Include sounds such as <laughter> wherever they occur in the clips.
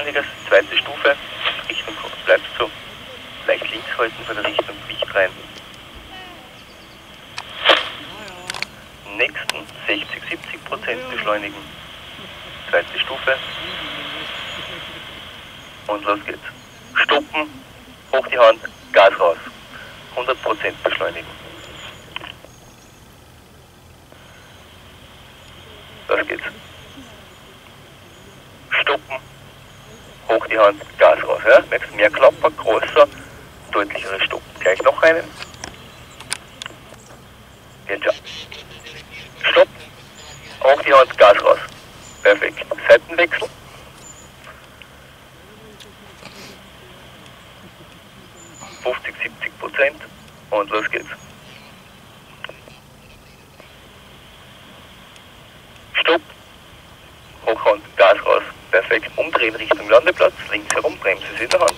Beschleuniger, zweite Stufe, Richtung bleibst so. Leicht links halten von der Richtung, Gewicht rein. Nächsten 60, 70 Prozent beschleunigen. Zweite Stufe. Und los geht's. Stoppen, hoch die Hand, Gas raus. 100% beschleunigen. Los geht's. Stoppen, hoch die Hand, Gas raus. Ja? Merkst mehr Klapper, größer, deutlichere Stoppen. Gleich noch einen. Jetzt ja. Stopp, hoch die Hand, Gas raus. Perfekt. Seitenwechsel. Und los geht's. Stopp. Hochhand, Gas raus. Perfekt. Umdrehen Richtung Landeplatz. Links herum, Bremse ist in der Hand.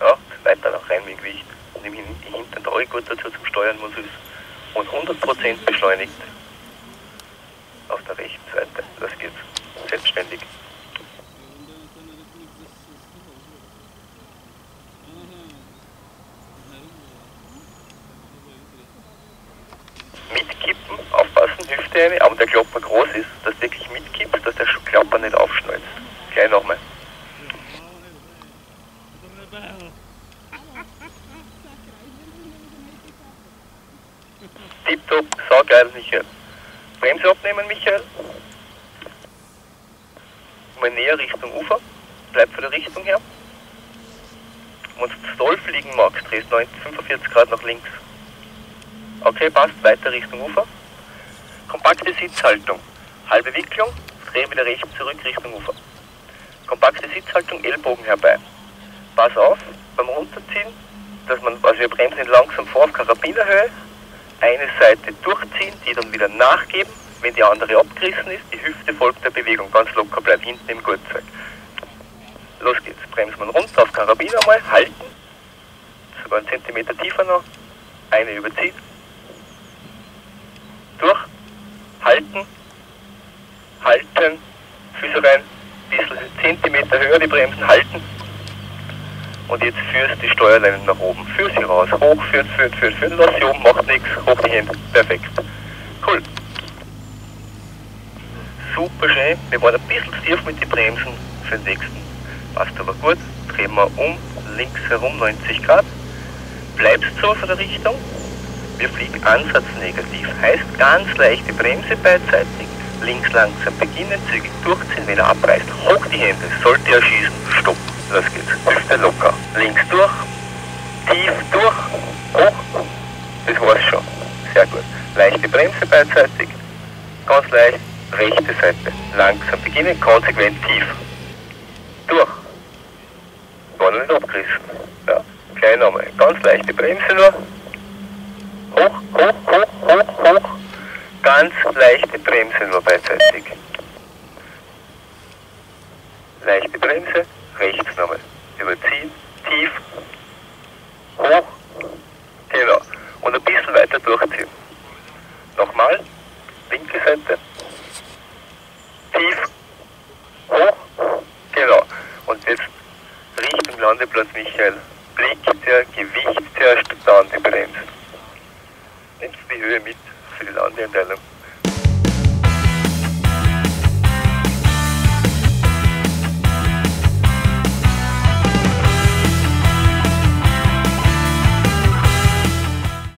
Ja, weiter nach rein mit dem Gewicht. Und im hinteren Tage gut dazu zum Steuern muss es. Und 100% beschleunigt auf der rechten Seite. Das geht selbstständig. Mitkippen, eine, aber der Klopper groß ist, dass du wirklich mitkippst, dass der Klopper nicht aufschnalzt. Gleich nochmal. <laughs> Tipptopp, saugeil, Michael. Bremse abnehmen, Michael. Mal näher Richtung Ufer. Bleib von der Richtung her. Wenn du doll fliegen magst, drehst 90, 45 Grad nach links. Okay, passt. Weiter Richtung Ufer. Kompakte Sitzhaltung. Halbe Wicklung. Dreh wieder rechts zurück Richtung Ufer. Kompakte Sitzhaltung, Ellbogen herbei. Pass auf beim Runterziehen, dass man, also wir bremsen langsam vor auf Karabinerhöhe, eine Seite durchziehen, die dann wieder nachgeben, wenn die andere abgerissen ist, die Hüfte folgt der Bewegung, ganz locker bleiben, hinten im Gurtzeug. Los geht's, bremst man runter auf Karabiner mal, halten, sogar einen Zentimeter tiefer noch, eine überziehen, durch, halten, halten, Füße rein, bisschen Zentimeter höher die Bremsen, halten, und jetzt führst die Steuerleinen nach oben. Führ sie raus. Hoch, führt, führt, führt, führt. Lass sie oben, macht nichts. Hoch die Hände. Perfekt. Cool. Super schön. Wir waren ein bisschen stief mit den Bremsen für den nächsten. Passt aber gut. Drehen wir um, links herum 90 Grad. Bleibst so von der Richtung. Wir fliegen ansatznegativ. Heißt ganz leichte Bremse beidseitig. Links langsam beginnen, zügig durchziehen, wenn er abreißt. Hoch die Hände. Sollte er schießen, stoppen. Los geht's. Hüfte locker. Links durch. Tief durch. Hoch. Das war's schon. Sehr gut. Leichte Bremse beidseitig. Ganz leicht. Rechte Seite. Langsam beginnen. Konsequent tief. Durch. War noch nicht abgerissen. Ja. Klein nochmal. Ganz leichte Bremse nur. Hoch, hoch, hoch, hoch, hoch. Ganz leichte Bremse nur beidseitig. Leichte Bremse, rechts nochmal. Überziehen, tief, hoch, genau. Und ein bisschen weiter durchziehen. Nochmal, linke Seite, tief, hoch, genau. Und jetzt Richtung Landeplatz, Michael. Blick der Gewicht der dann die Bremse. Nimmst die Höhe mit für die Landeeinteilung?